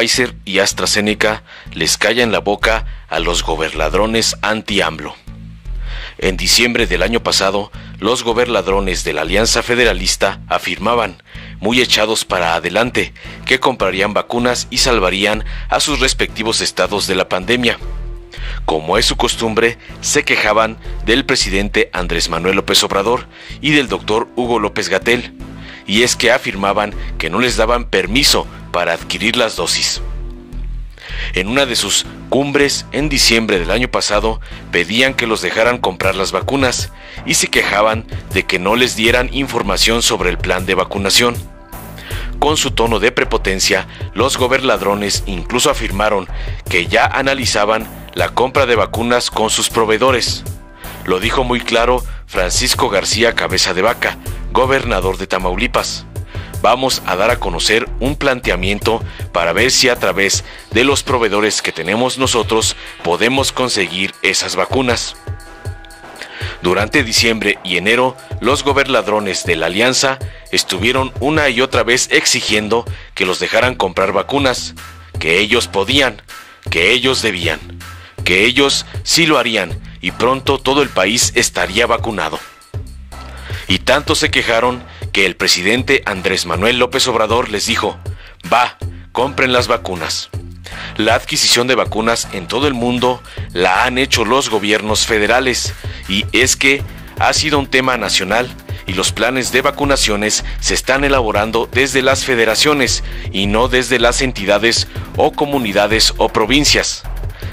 Pfizer y AstraZeneca les callan la boca a los gobernadrones anti-AMLO. En diciembre del año pasado, los gobernadrones de la Alianza Federalista afirmaban, muy echados para adelante, que comprarían vacunas y salvarían a sus respectivos estados de la pandemia. Como es su costumbre, se quejaban del presidente Andrés Manuel López Obrador y del doctor Hugo López Gatel, y es que afirmaban que no les daban permiso para adquirir las dosis. En una de sus cumbres en diciembre del año pasado pedían que los dejaran comprar las vacunas y se quejaban de que no les dieran información sobre el plan de vacunación. Con su tono de prepotencia, los gobernadrones incluso afirmaron que ya analizaban la compra de vacunas con sus proveedores. Lo dijo muy claro Francisco García Cabeza de Vaca, gobernador de Tamaulipas. Vamos a dar a conocer un planteamiento para ver si a través de los proveedores que tenemos nosotros podemos conseguir esas vacunas. Durante diciembre y enero, los gobernadrones de la alianza estuvieron una y otra vez exigiendo que los dejaran comprar vacunas, que ellos podían, que ellos debían, que ellos sí lo harían y pronto todo el país estaría vacunado. Y tanto se quejaron que el presidente Andrés Manuel López Obrador les dijo, va, compren las vacunas. La adquisición de vacunas en todo el mundo la han hecho los gobiernos federales y es que ha sido un tema nacional y los planes de vacunaciones se están elaborando desde las federaciones y no desde las entidades o comunidades o provincias.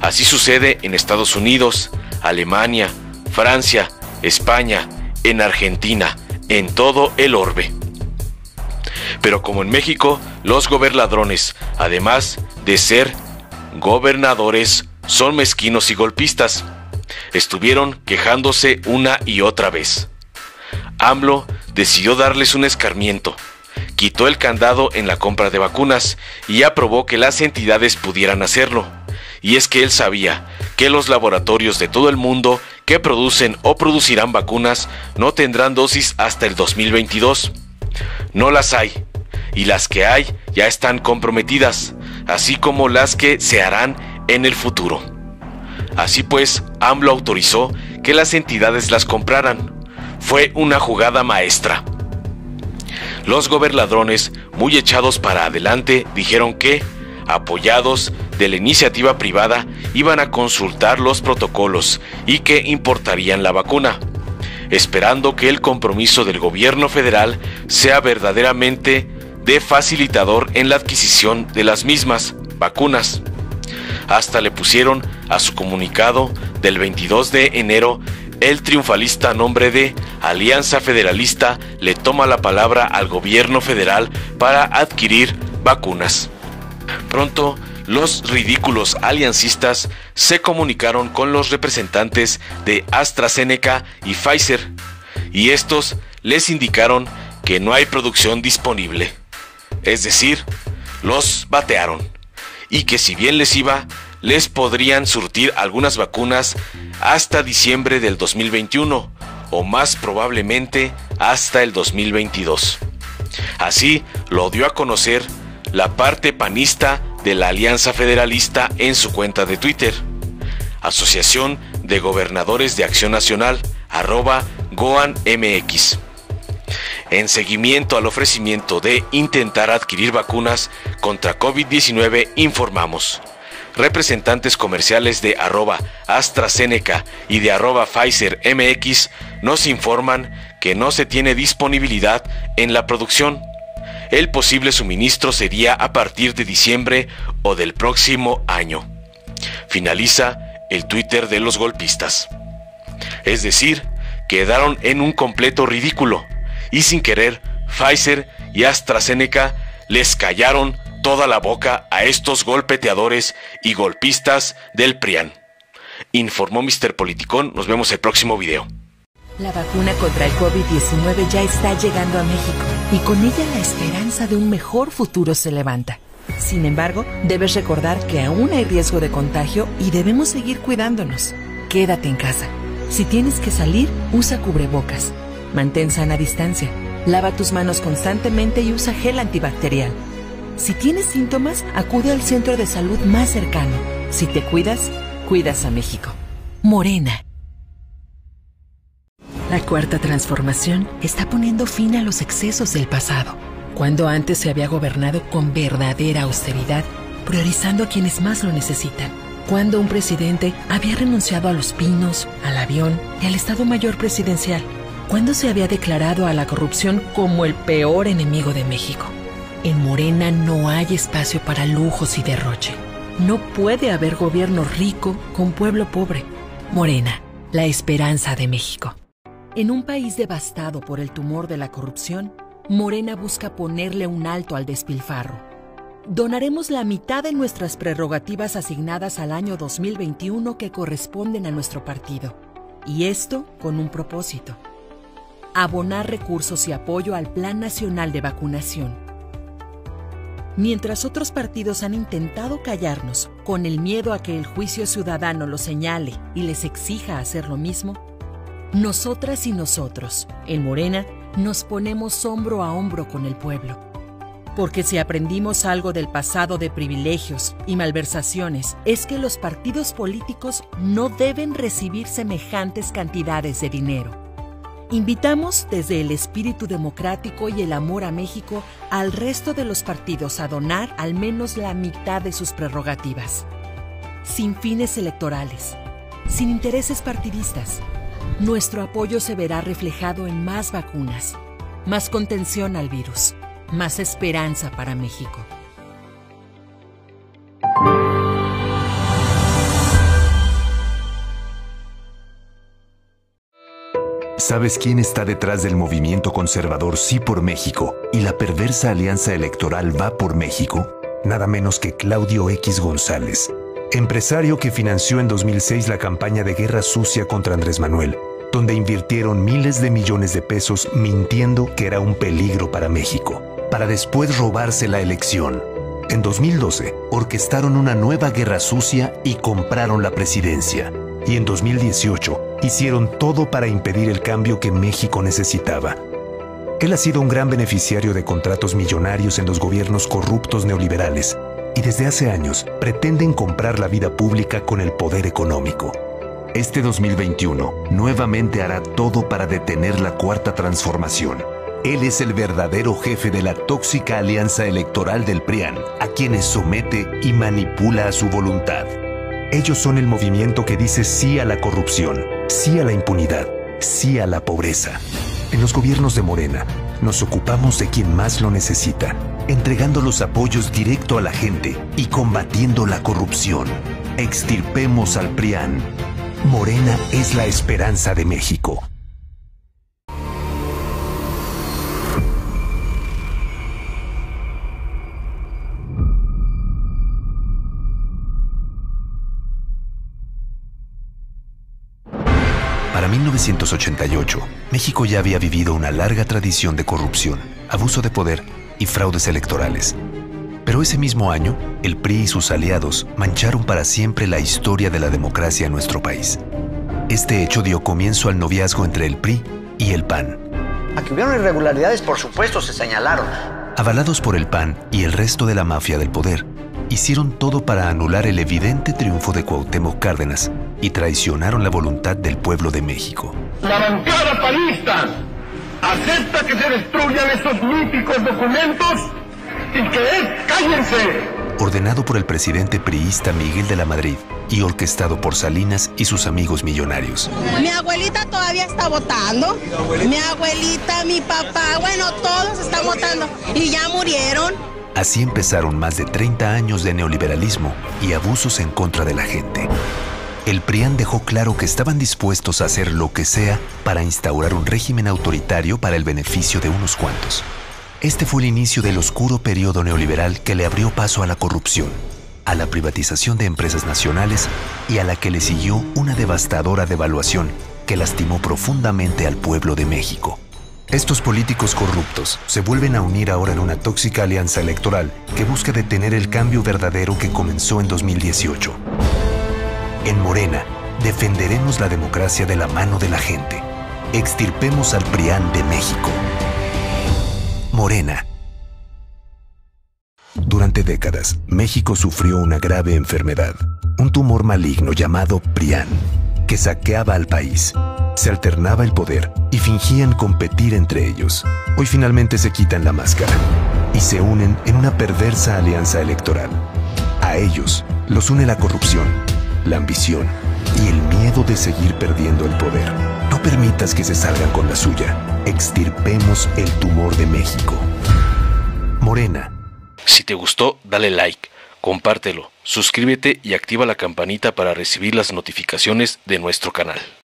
Así sucede en Estados Unidos, Alemania, Francia, España, en Argentina, en todo el orbe. Pero como en México, los gobernadrones, además de ser gobernadores, son mezquinos y golpistas. Estuvieron quejándose una y otra vez. AMLO decidió darles un escarmiento. Quitó el candado en la compra de vacunas y aprobó que las entidades pudieran hacerlo. Y es que él sabía que los laboratorios de todo el mundo que producen o producirán vacunas no tendrán dosis hasta el 2022. No las hay, y las que hay ya están comprometidas, así como las que se harán en el futuro. Así pues, AMLO autorizó que las entidades las compraran. Fue una jugada maestra. Los gobernadrones, muy echados para adelante, dijeron que, apoyados de la iniciativa privada, iban a consultar los protocolos y que importarían la vacuna, esperando que el compromiso del gobierno federal sea verdaderamente de facilitador en la adquisición de las mismas vacunas. Hasta le pusieron a su comunicado del 22 de enero el triunfalista nombre de Alianza Federalista le toma la palabra al gobierno federal para adquirir vacunas. Pronto, los ridículos aliancistas se comunicaron con los representantes de AstraZeneca y Pfizer, y estos les indicaron que no hay producción disponible. Es decir, los batearon, y que si bien les iba, les podrían surtir algunas vacunas hasta diciembre del 2021, o más probablemente hasta el 2022. Así lo dio a conocer la parte panista de la Alianza Federalista en su cuenta de Twitter. Asociación de Gobernadores de Acción Nacional, arroba GoanMX. En seguimiento al ofrecimiento de intentar adquirir vacunas contra COVID-19, informamos. Representantes comerciales de arroba AstraZeneca y de arroba Pfizer MX nos informan que no se tiene disponibilidad en la producción el posible suministro sería a partir de diciembre o del próximo año. Finaliza el Twitter de los golpistas. Es decir, quedaron en un completo ridículo y sin querer Pfizer y AstraZeneca les callaron toda la boca a estos golpeteadores y golpistas del PRIAN. Informó Mr. Politicón, nos vemos el próximo video. La vacuna contra el COVID-19 ya está llegando a México y con ella la esperanza de un mejor futuro se levanta. Sin embargo, debes recordar que aún hay riesgo de contagio y debemos seguir cuidándonos. Quédate en casa. Si tienes que salir, usa cubrebocas. Mantén sana distancia. Lava tus manos constantemente y usa gel antibacterial. Si tienes síntomas, acude al centro de salud más cercano. Si te cuidas, cuidas a México. Morena. La cuarta transformación está poniendo fin a los excesos del pasado, cuando antes se había gobernado con verdadera austeridad, priorizando a quienes más lo necesitan cuando un presidente había renunciado a los pinos, al avión y al Estado Mayor Presidencial, cuando se había declarado a la corrupción como el peor enemigo de México. En Morena no hay espacio para lujos y derroche. No puede haber gobierno rico con pueblo pobre. Morena, la esperanza de México. En un país devastado por el tumor de la corrupción, Morena busca ponerle un alto al despilfarro donaremos la mitad de nuestras prerrogativas asignadas al año 2021 que corresponden a nuestro partido. Y esto con un propósito. Abonar recursos y apoyo al Plan Nacional de Vacunación. Mientras otros partidos han intentado callarnos con el miedo a que el juicio ciudadano los señale y les exija hacer lo mismo, nosotras y nosotros, en Morena, nos ponemos hombro a hombro con el pueblo porque si aprendimos algo del pasado de privilegios y malversaciones, es que los partidos políticos no deben recibir semejantes cantidades de dinero. Invitamos desde el espíritu democrático y el amor a México al resto de los partidos a donar al menos la mitad de sus prerrogativas. Sin fines electorales, sin intereses partidistas, nuestro apoyo se verá reflejado en más vacunas, más contención al virus más esperanza para México. ¿Sabes quién está detrás del movimiento conservador Sí por México y la perversa alianza electoral Va por México? Nada menos que Claudio X González, empresario que financió en 2006 la campaña de guerra sucia contra Andrés Manuel, donde invirtieron miles de millones de pesos mintiendo que era un peligro para México para después robarse la elección. En 2012, orquestaron una nueva guerra sucia y compraron la presidencia. Y en 2018, hicieron todo para impedir el cambio que México necesitaba. Él ha sido un gran beneficiario de contratos millonarios en los gobiernos corruptos neoliberales y desde hace años pretenden comprar la vida pública con el poder económico. Este 2021 nuevamente hará todo para detener la cuarta transformación él es el verdadero jefe de la tóxica alianza electoral del PRIAN, a quienes somete y manipula a su voluntad. Ellos son el movimiento que dice sí a la corrupción, sí a la impunidad, sí a la pobreza. En los gobiernos de Morena, nos ocupamos de quien más lo necesita, entregando los apoyos directo a la gente y combatiendo la corrupción. Extirpemos al PRIAN. Morena es la esperanza de México. Para 1988, México ya había vivido una larga tradición de corrupción, abuso de poder y fraudes electorales. Pero ese mismo año, el PRI y sus aliados mancharon para siempre la historia de la democracia en nuestro país. Este hecho dio comienzo al noviazgo entre el PRI y el PAN. A que hubieron irregularidades, por supuesto, se señalaron. Avalados por el PAN y el resto de la mafia del poder, hicieron todo para anular el evidente triunfo de Cuauhtémoc Cárdenas y traicionaron la voluntad del pueblo de México. La bancada panista acepta que se destruyan esos míticos documentos y que es cállense. Ordenado por el presidente priista Miguel de la Madrid y orquestado por Salinas y sus amigos millonarios. Mi abuelita todavía está votando. Mi abuelita, mi papá, bueno, todos están votando y ya murieron. Así empezaron más de 30 años de neoliberalismo y abusos en contra de la gente. El PRIAN dejó claro que estaban dispuestos a hacer lo que sea para instaurar un régimen autoritario para el beneficio de unos cuantos. Este fue el inicio del oscuro periodo neoliberal que le abrió paso a la corrupción, a la privatización de empresas nacionales y a la que le siguió una devastadora devaluación que lastimó profundamente al pueblo de México. Estos políticos corruptos se vuelven a unir ahora en una tóxica alianza electoral que busca detener el cambio verdadero que comenzó en 2018. En Morena, defenderemos la democracia de la mano de la gente. Extirpemos al PRIAN de México. Morena Durante décadas, México sufrió una grave enfermedad, un tumor maligno llamado Prián, que saqueaba al país. Se alternaba el poder y fingían competir entre ellos. Hoy finalmente se quitan la máscara y se unen en una perversa alianza electoral. A ellos los une la corrupción, la ambición y el miedo de seguir perdiendo el poder. No permitas que se salgan con la suya. Extirpemos el tumor de México. Morena. Si te gustó, dale like, compártelo, suscríbete y activa la campanita para recibir las notificaciones de nuestro canal.